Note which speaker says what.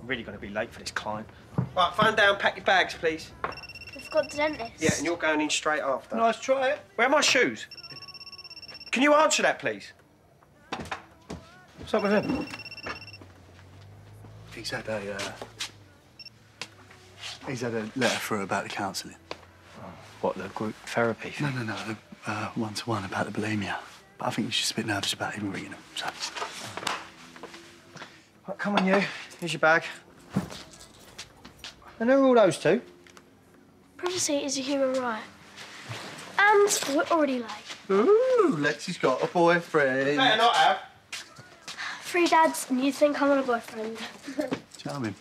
Speaker 1: I'm really going to be late for this client. Right, phone down, pack your bags, please.
Speaker 2: We've got the dentist.
Speaker 1: Yeah, and you're going in straight after.
Speaker 3: Nice try it.
Speaker 1: Where are my shoes? Can you answer that, please?
Speaker 3: What's up with him?
Speaker 4: He's had a, uh, he's had a letter through about the counselling.
Speaker 3: What, the group therapy
Speaker 4: No,
Speaker 3: thing?
Speaker 4: no, no, the uh, one-to-one about the bulimia. But I think he's just a bit nervous about even ringing him, so...
Speaker 1: Right, come on, you. Here's your bag. And who are all those two?
Speaker 2: Privacy is a human right. And we're already late.
Speaker 4: Ooh, Lexi's got a boyfriend.
Speaker 1: not have.
Speaker 2: Three dads, and you think I'm on a boyfriend.
Speaker 4: Charming.